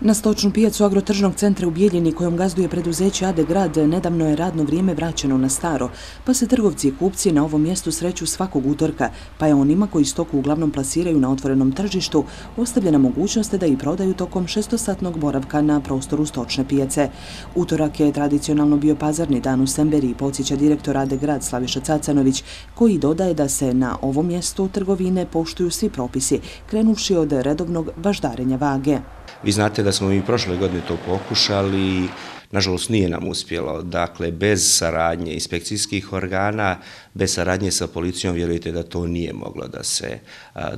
Na stočnu pijacu agrotržnog centra u Bijeljini kojom gazduje preduzeće Ade Grad nedavno je radno vrijeme vraćeno na staro, pa se trgovci i kupci na ovom mjestu sreću svakog utorka, pa je onima koji stoku uglavnom plasiraju na otvorenom tržištu ostavljena mogućnost da i prodaju tokom šestosatnog boravka na prostoru stočne pijace. Utorak je tradicionalno bio pazarni dan u Semberi, podsjeća direktor Ade Grad Slaviša Cacanović, koji dodaje da se na ovom mjestu trgovine poštuju svi propisi, krenuši od redovnog baždarenja vage. Vi znate da smo i prošle godine to pokušali, nažalost nije nam uspjelo. Dakle, bez saradnje inspekcijskih organa, bez saradnje sa policijom, vjerujte da to nije moglo da se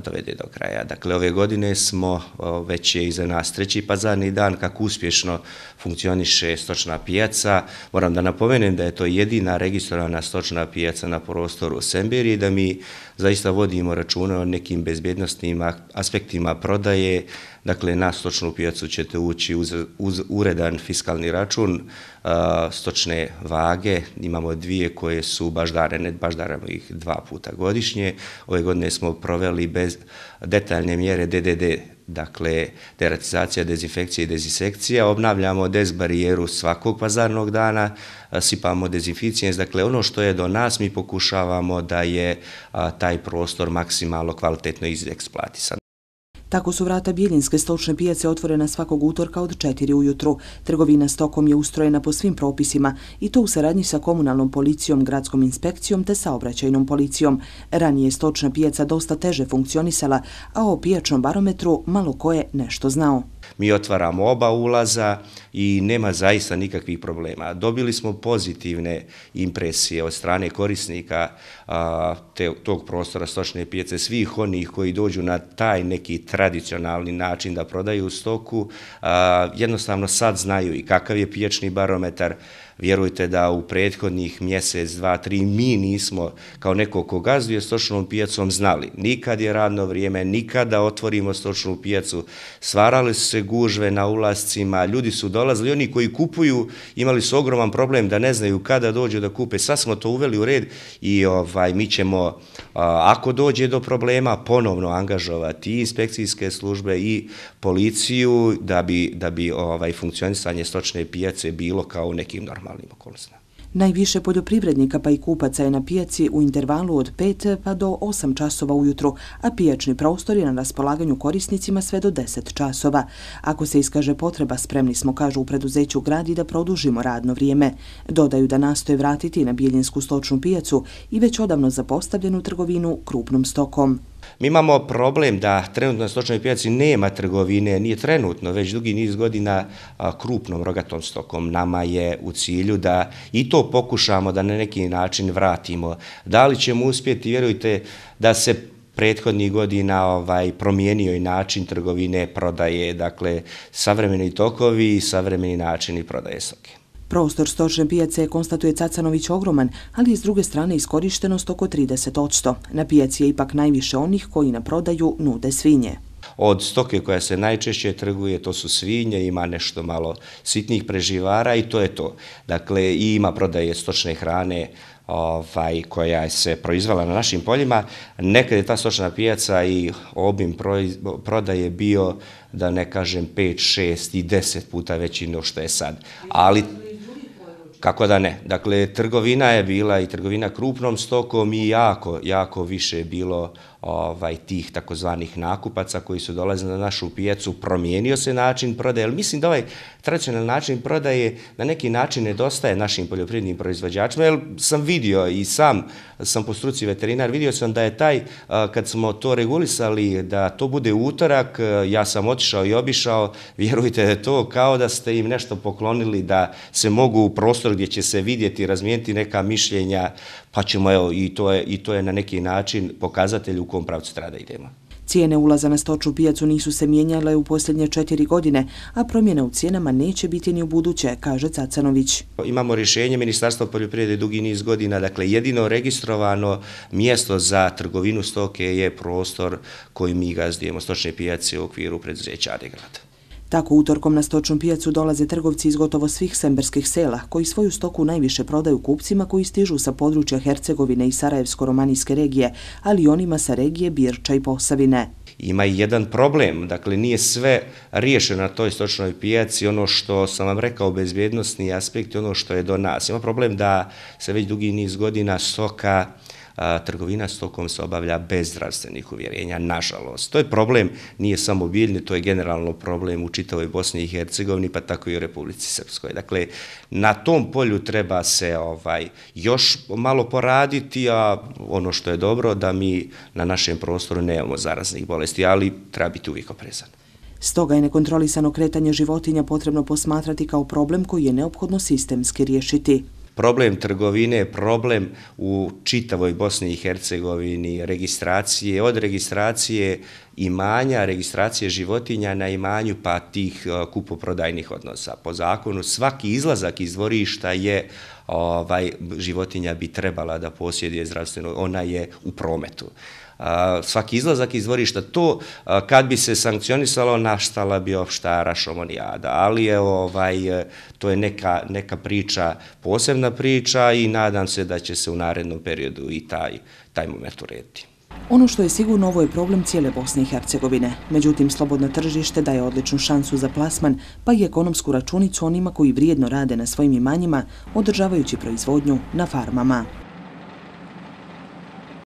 dovede do kraja. Dakle, ove godine smo, već je iza nas treći pazarni dan, kako uspješno funkcioniše stočna pijaca. Moram da napomenem da je to jedina registrovana stočna pijaca na prostoru Sembiri, da mi zaista vodimo računa o nekim bezbjednostnim aspektima prodaje. Dakle, na stočnu pijacu ćete ući uz, uz uredan fiskalni račun, stočne vage. Imamo dvije koje su baždarene, baždaramo ih dva puta godišnje. Ove godine smo proveli bez detaljne mjere DDD, dakle deratizacija, dezinfekcija i dezinsekcija. Obnavljamo dezbarijeru svakog pazarnog dana, sipamo dezinficijens. Dakle, ono što je do nas mi pokušavamo da je taj prostor maksimalno kvalitetno izeksploatisan. Tako su vrata Bijeljinske stočne pijace otvorena svakog utorka od 4 ujutru. Trgovina stokom je ustrojena po svim propisima i to u saradnji sa komunalnom policijom, gradskom inspekcijom te saobraćajnom policijom. Ranije stočna pijaca dosta teže funkcionisala, a o pijačnom barometru malo ko je nešto znao. Mi otvaramo oba ulaza i nema zaista nikakvih problema. Dobili smo pozitivne impresije od strane korisnika te, tog prostora stočne pijace, svih onih koji dođu na taj neki tradicionalni način da prodaju stoku, jednostavno sad znaju i kakav je pijačni barometar, Vjerujte da u prethodnih mjesec, dva, tri, mi nismo kao neko ko gazduje stočnom pijacom znali. Nikad je radno vrijeme, nikada otvorimo stočnu pijacu. Stvarali su se gužve na ulazcima, ljudi su dolazili, oni koji kupuju imali su ogroman problem da ne znaju kada dođu da kupe. Sad smo to uveli u red i ovaj mi ćemo, ako dođe do problema, ponovno angažovati i inspekcijske službe i policiju da bi, da bi ovaj funkcionisanje stočne pijace bilo kao u nekim normalnim normalnim okolostima. Najviše poljoprivrednika pa i kupaca je na pijaci u intervalu od 5 pa do 8 časova ujutru, a pijačni prostor je na raspolaganju korisnicima sve do 10 časova. Ako se iskaže potreba, spremni smo, kažu u preduzeću gradi, da produžimo radno vrijeme. Dodaju da nastoje vratiti na Biljinsku stočnu pijacu i već odavno zapostavljenu trgovinu krupnom stokom. Mi imamo problem da trenutno na stočnoj pijaci nema trgovine, nije trenutno, već dugi niz godina krupnom rogatom stokom. Nama je u cilju da i to pokušamo da na neki način vratimo. Da li ćemo uspjeti, vjerujte, da se prethodnih godina ovaj promijenio i način trgovine prodaje, dakle savremeni tokovi i savremeni načini prodaje stoke. Prostor stočne pijace konstatuje Cacanović ogroman, ali je s druge strane iskorištenost oko 30%. Na pijaci je ipak najviše onih koji na prodaju nude svinje. Od stoke koja se najčešće trguje, to su svinje, ima nešto malo sitnih preživara i to je to. Dakle, i ima prodaje stočne hrane ovaj, koja se proizvala na našim poljima. Nekad je ta stočna pijaca i obim prodaje bio, da ne kažem, 5, 6 i 10 puta veći no što je sad. Ali Kako da ne? Dakle, trgovina je bila i trgovina krupnom stokom i jako, jako više je bilo ovaj tih takozvanih nakupaca koji su dolazili na našu pijacu, promijenio se način prodaje, ali mislim da ovaj tradicionalni način prodaje na neki način nedostaje našim poljoprivrednim proizvođačima, jer sam vidio i sam sam po struci veterinar, vidio sam da je taj, kad smo to regulisali, da to bude utorak, ja sam otišao i obišao, vjerujte da je to kao da ste im nešto poklonili da se mogu u prostor gdje će se vidjeti, razmijeniti neka mišljenja, pa ćemo, evo, i to je, i to je na neki način pokazatelj u kom pravcu treba da idemo. Cijene ulaza na stoču pijacu nisu se mijenjale u posljednje četiri godine, a promjena u cijenama neće biti ni u buduće, kaže Cacanović. Imamo rješenje Ministarstva poljoprivrede dugi niz godina, dakle jedino registrovano mjesto za trgovinu stoke je prostor koji mi gazdijemo stočne pijace u okviru predzeća Adegrada. Tako utorkom na stočnom pijacu dolaze trgovci iz gotovo svih semberskih sela, koji svoju stoku najviše prodaju kupcima koji stižu sa područja Hercegovine i Sarajevsko-Romanijske regije, ali i onima sa regije Birča i Posavine. Ima i jedan problem, dakle nije sve riješeno na toj stočnoj pijaci, ono što sam vam rekao, bezbjednostni aspekt, ono što je do nas. Ima problem da se već dugi niz godina a, trgovina stokom se obavlja bez zdravstvenih uvjerenja, nažalost. To je problem, nije samo biljni, to je generalno problem u čitavoj Bosni i Hercegovini, pa tako i u Republici Srpskoj. Dakle, na tom polju treba se ovaj još malo poraditi, a ono što je dobro, da mi na našem prostoru nemamo zaraznih bolesti, ali treba biti uvijek oprezan. Stoga je nekontrolisano kretanje životinja potrebno posmatrati kao problem koji je neophodno sistemski riješiti problem trgovine, problem u čitavoj Bosni i Hercegovini, registracije, od registracije imanja, registracije životinja na imanju pa tih e, kupoprodajnih odnosa. Po zakonu svaki izlazak iz dvorišta je ovaj životinja bi trebala da posjeduje zdravstveno, ona je u prometu svaki izlazak iz dvorišta, to kad bi se sankcionisalo, naštala bi opšta rašomonijada, ali je ovaj, e, to je neka, neka priča, posebna priča i nadam se da će se u narednom periodu i taj, taj moment urediti. Ono što je sigurno, ovo je problem cijele Bosne i Hercegovine. Međutim, slobodno tržište daje odličnu šansu za plasman, pa i ekonomsku računicu onima koji vrijedno rade na svojim imanjima, održavajući proizvodnju na farmama.